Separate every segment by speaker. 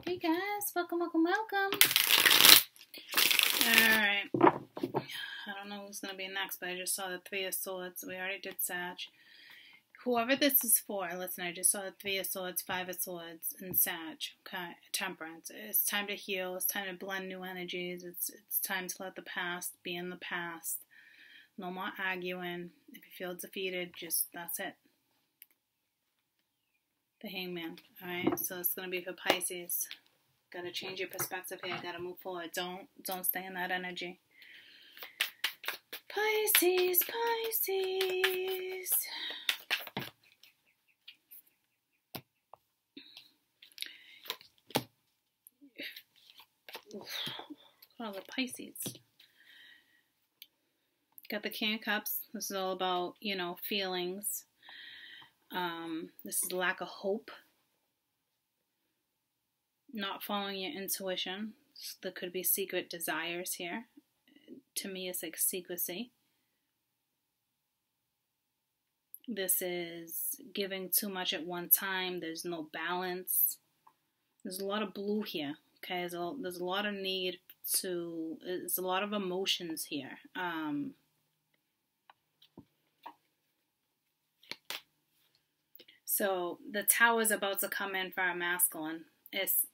Speaker 1: Hey guys, welcome, welcome, welcome. Alright. I don't know who's going to be next, but I just saw the Three of Swords. We already did Sag. Whoever this is for, listen, I just saw the Three of Swords, Five of Swords, and Sag. Okay, Temperance. It's time to heal. It's time to blend new energies. It's it's time to let the past be in the past. No more arguing. If you feel defeated, just that's it. The Hangman. Alright, so it's gonna be for Pisces. Gotta change your perspective here. Gotta move forward. Don't don't stay in that energy. Pisces, Pisces. All the Pisces. Got the King of Cups. This is all about, you know, feelings. Um, this is lack of hope. Not following your intuition. There could be secret desires here. To me, it's like secrecy. This is giving too much at one time. There's no balance. There's a lot of blue here. Okay, there's a, there's a lot of need to. There's a lot of emotions here. Um, so the tower is about to come in for a masculine. It's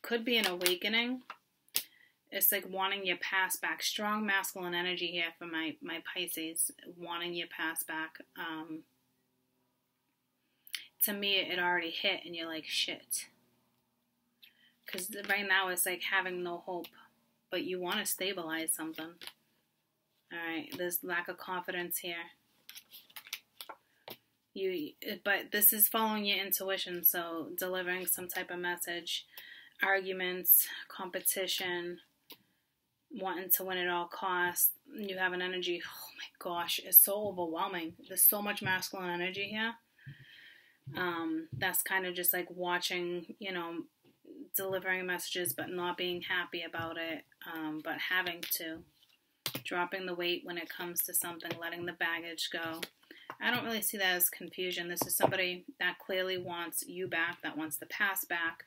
Speaker 1: could be an awakening. It's like wanting your past back. Strong masculine energy here for my my Pisces. Wanting your past back. Um, to me, it already hit, and you're like, shit. Because right now it's like having no hope, but you want to stabilize something. All right, there's lack of confidence here. You, but this is following your intuition, so delivering some type of message, arguments, competition, wanting to win at all costs. You have an energy. Oh my gosh, it's so overwhelming. There's so much masculine energy here. Um, that's kind of just like watching, you know, delivering messages but not being happy about it, um, but having to. Dropping the weight when it comes to something, letting the baggage go. I don't really see that as confusion. This is somebody that clearly wants you back, that wants the past back,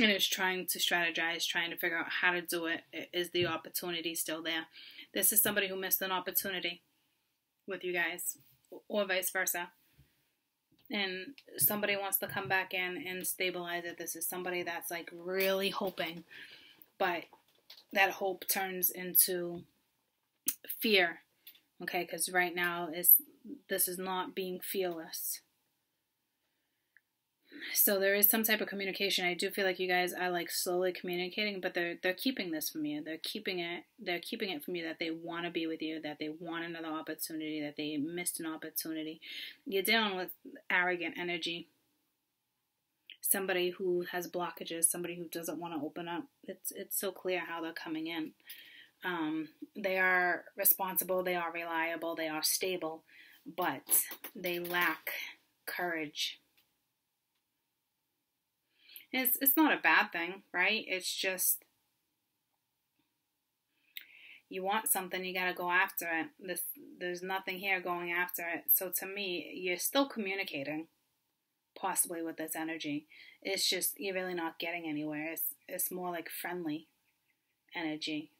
Speaker 1: and is trying to strategize, trying to figure out how to do it. Is the opportunity still there? This is somebody who missed an opportunity with you guys, or vice versa and somebody wants to come back in and stabilize it. This is somebody that's like really hoping, but that hope turns into fear. Okay, because right now is this is not being fearless so there is some type of communication. I do feel like you guys are like slowly communicating, but they're they're keeping this from you. They're keeping it. They're keeping it from you that they want to be with you, that they want another opportunity, that they missed an opportunity. You're dealing with arrogant energy. Somebody who has blockages, somebody who doesn't want to open up. It's it's so clear how they're coming in. Um, they are responsible. They are reliable. They are stable, but they lack courage it's it's not a bad thing, right? It's just you want something, you gotta go after it. There's there's nothing here going after it. So to me, you're still communicating, possibly with this energy. It's just you're really not getting anywhere. It's it's more like friendly energy.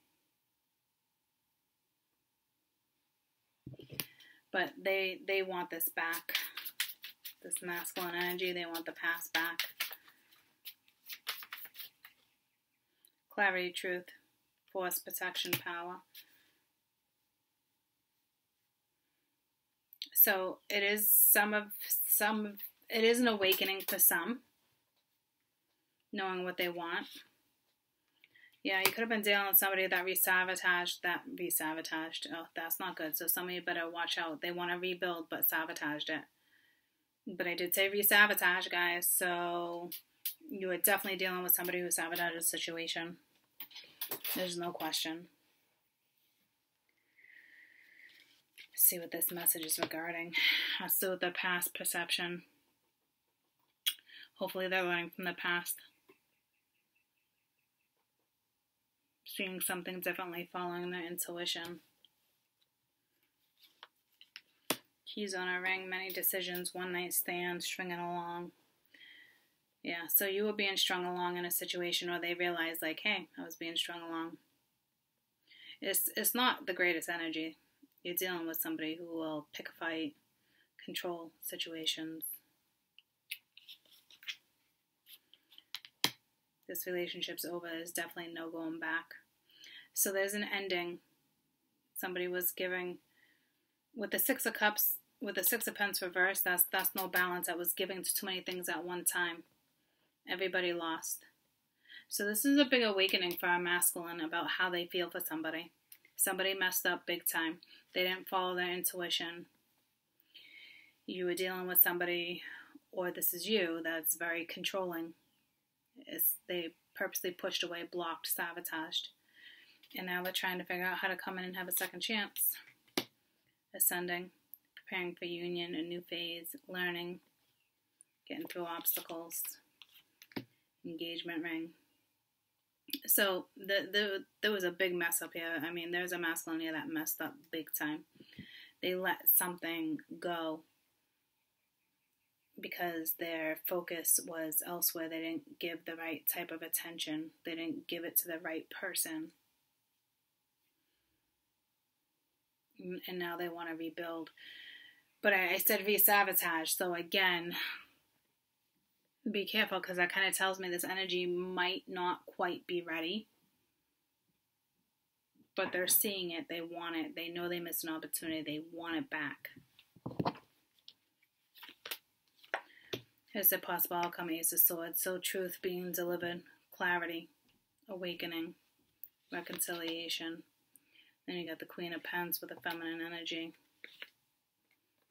Speaker 1: But they they want this back. This masculine energy, they want the past back. clarity, truth, force, protection, power. So it is some of some it is an awakening for some, knowing what they want. Yeah, you could have been dealing with somebody that re-sabotaged, that re-sabotaged. Oh, that's not good. So somebody better watch out. They want to rebuild, but sabotaged it. But I did say re-sabotage, guys. So you are definitely dealing with somebody who sabotaged a situation. There's no question. Let's see what this message is regarding. So the past perception. Hopefully they're learning from the past. Seeing something differently, following their intuition. Keys on a ring, many decisions, one night stands, stringing along. Yeah, so you were being strung along in a situation where they realized, like, hey, I was being strung along. It's it's not the greatest energy. You're dealing with somebody who will pick a fight, control situations. This relationship's over. There's definitely no going back. So there's an ending. Somebody was giving with the six of cups, with the six of pence reversed. That's that's no balance. That was giving to too many things at one time. Everybody lost. So this is a big awakening for our masculine about how they feel for somebody. Somebody messed up big time. They didn't follow their intuition. You were dealing with somebody, or this is you, that's very controlling. It's, they purposely pushed away, blocked, sabotaged. And now they're trying to figure out how to come in and have a second chance. Ascending, preparing for union, a new phase, learning, getting through obstacles, engagement ring. So the, the there was a big mess up here. I mean, there's a masculine here that messed up big time. They let something go because their focus was elsewhere. They didn't give the right type of attention. They didn't give it to the right person. And now they want to rebuild. But I, I said re sabotage. So again, be careful because that kind of tells me this energy might not quite be ready. But they're seeing it, they want it, they know they missed an opportunity, they want it back. Here's the possible outcome Ace of Swords. So, truth being delivered, clarity, awakening, reconciliation. Then you got the Queen of Pence with the feminine energy.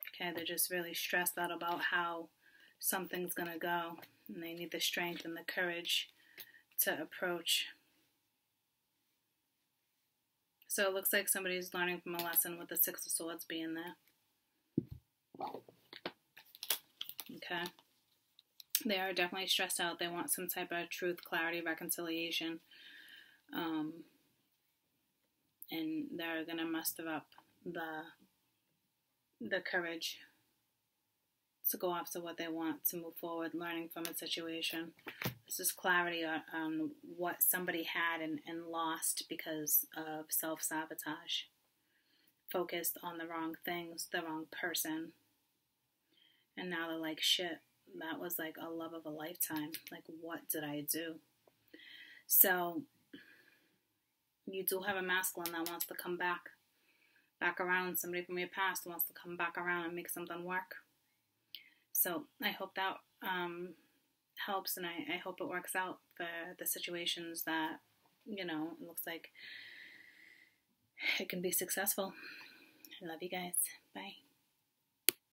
Speaker 1: Okay, they're just really stressed out about how something's going to go. And they need the strength and the courage to approach. So it looks like somebody's learning from a lesson with the Six of Swords being there. Okay. They are definitely stressed out. They want some type of truth, clarity, reconciliation. Um, and they're to muster up the the courage to go after what they want, to move forward, learning from a situation. This is clarity on, on what somebody had and, and lost because of self sabotage. Focused on the wrong things, the wrong person. And now they're like, shit, that was like a love of a lifetime. Like, what did I do? So, you do have a masculine that wants to come back, back around. Somebody from your past wants to come back around and make something work. So I hope that um, helps, and I, I hope it works out for the situations that you know it looks like it can be successful. I love you guys. Bye.